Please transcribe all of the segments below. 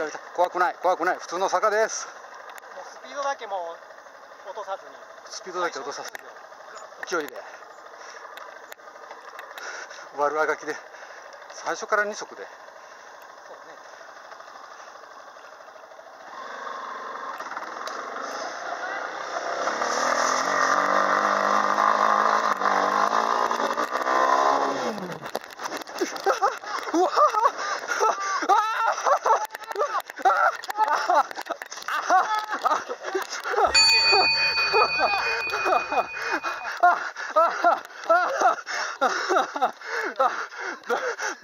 ちゃめちゃ怖くない怖くない。普通の坂です。もうスピードだけもう落とさずに。スピードだけ落とさせて勢いで。悪あがきで。最初から2速でそうねうわ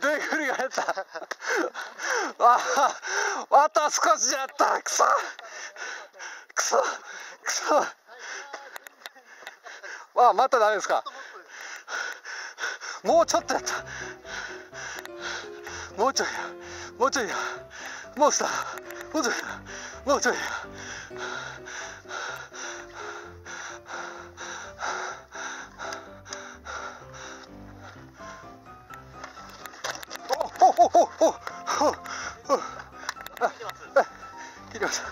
でぐり返ったああと少しやったくそくそくそあまたダメですかもうちょっとやったもうちょいやもうちょいやもうしたもうちょいやもうちょい。おおおおおおおああ切りました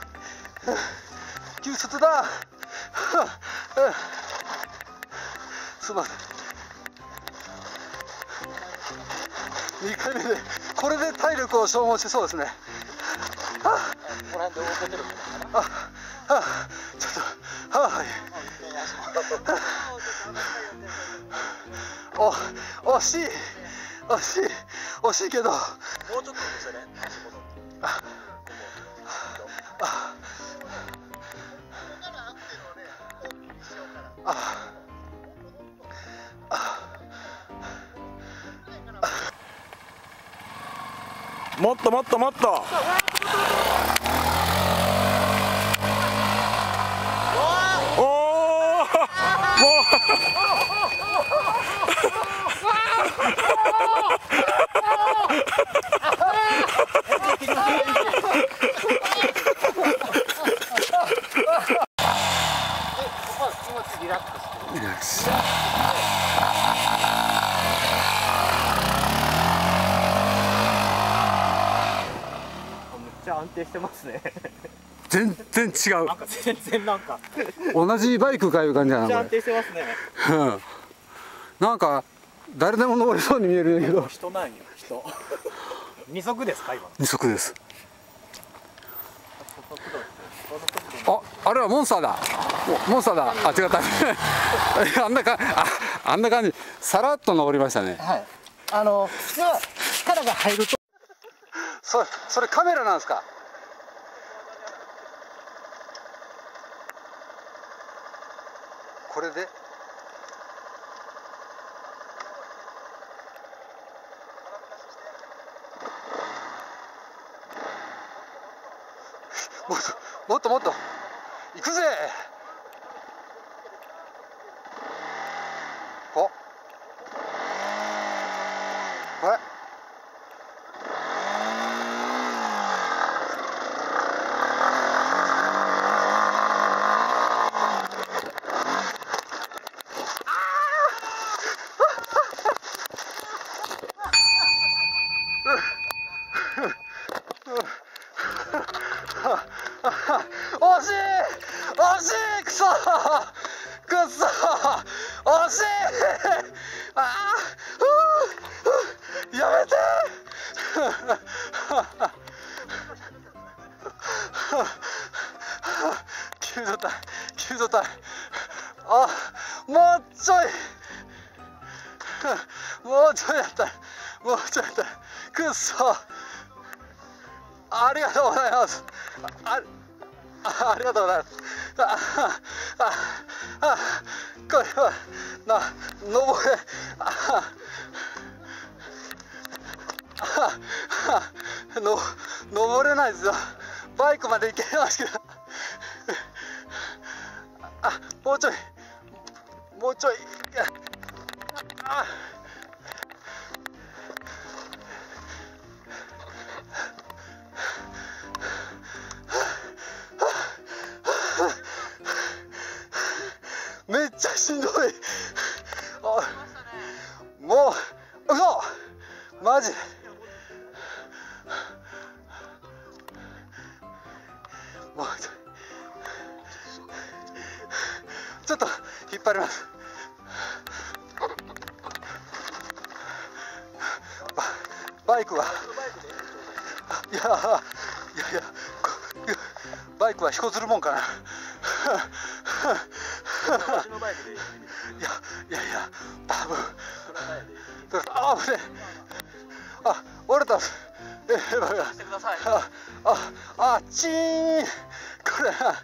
救出だすません2回目でこれで体力を消耗しそうですねこの辺で出てるああちょっとはあ、はいお惜しい惜しい惜しいけどもうちょっとですねああもっともっともっとおおもリラックスリラックスめっちゃ安定してますね。全然違う。なんか全然なんか。同じバイクかいう感じだなこ定してますね。れ、うん、なんか誰でも乗れそうに見えるけど。人なんよ人。二足ですか今の？二足です。ああれはモンスターだ。モモンスターだ。あ違った。あんなかああんな感じ。さらっと登りましたね。はい。あの普通は力が入ると。そそれカメラなんですか？これで？もっともっともっと。行くぜおあれ惜しい惜しいくそ。くそ惜しいああやめて救助隊救助隊あもうちょいもうちょいやったもうちょいやったくっそありがとうございます。ああありがとうございますあああこれはな登れああの登れないですよバイクまで行けますけどあもうちょいもうちょいあめちゃしんどい。あもう嘘。マジ。もうちょっと引っ張ります。ババイクは？いやいやいやバイクは飛行するもんかな。いやいやいや多分。あ危ねえ。あ折れた。え、バカあああチーン。これあ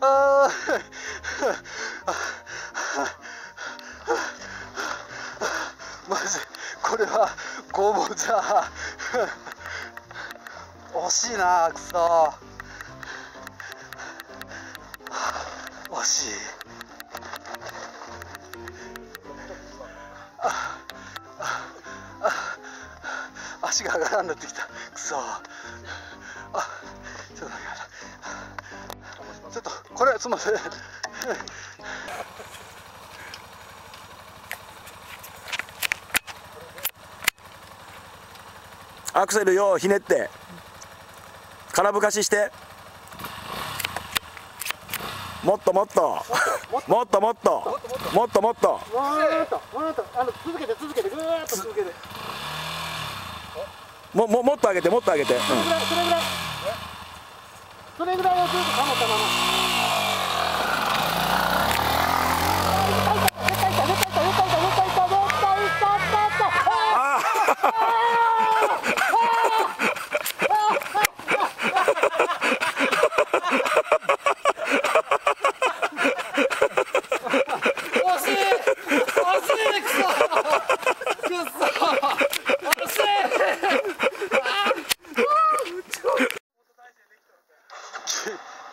あマジこれは拷問だ。惜しいなくそ惜しい。ああ足が上がらんなってきた。くそ。あちょっと待ってちょっとこれすみませんアクセルようひねって空ぶかしして。もっともっと。もっともっと。もっともっと。わーっとわーっと。あの続けて続けてぐーっと続けて。もももっと上げてもっと上げて、うんそれぐらいそれぐらい。それぐらいをずっと保ったまま。絶対いった絶対いった絶対いった絶対いった絶対いった絶対いった絶対いったあ惜しい惜しいくそくそ惜しい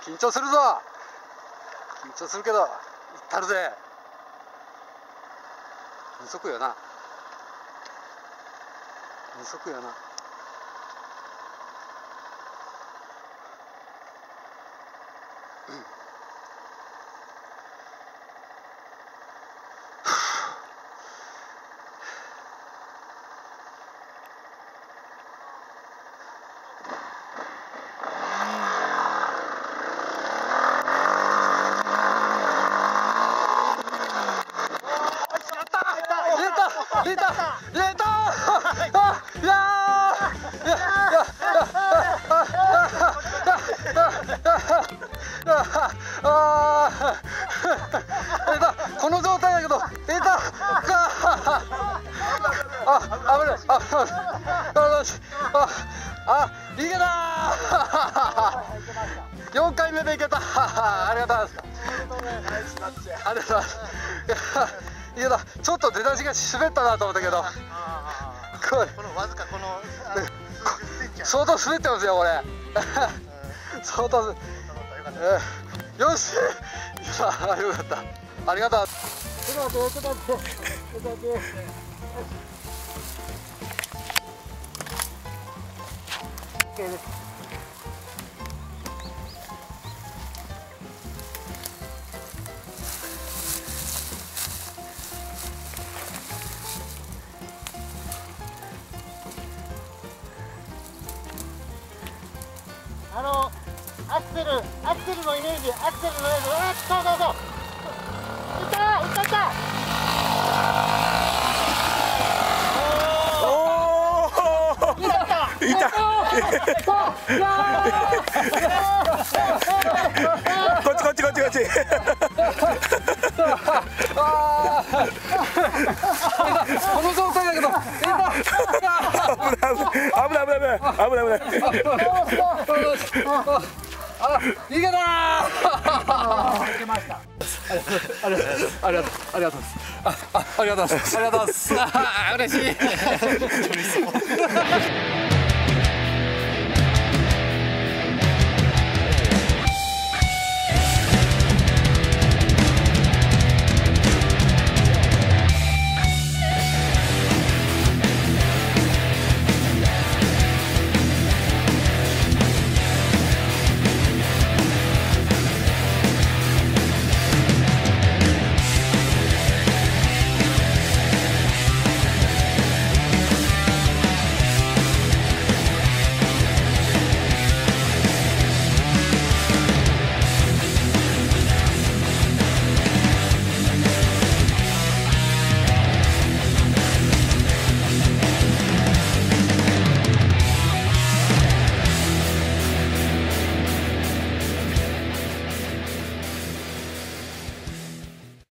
緊張するぞ緊張するけど行ったるぜ二足よな。二足よな。うん。ありがとうございます。いやいやだちょっと出だしが滑ったなと思ったけど。これこのわずかこの相当滑ってますよこれ相当よし。いやよかった。ありがとうあのアクセルアクセルのイメージアクセルのイメージあそうそうそう。いったいった。いった。おおいった。いた。こっちこっちこっちこっちこの状態だけど危ない危ない危ない危ない危ない。危ないあいけたーありがとうありがとうありがとうああありがとうございます。ありがとうございます。あ嬉しい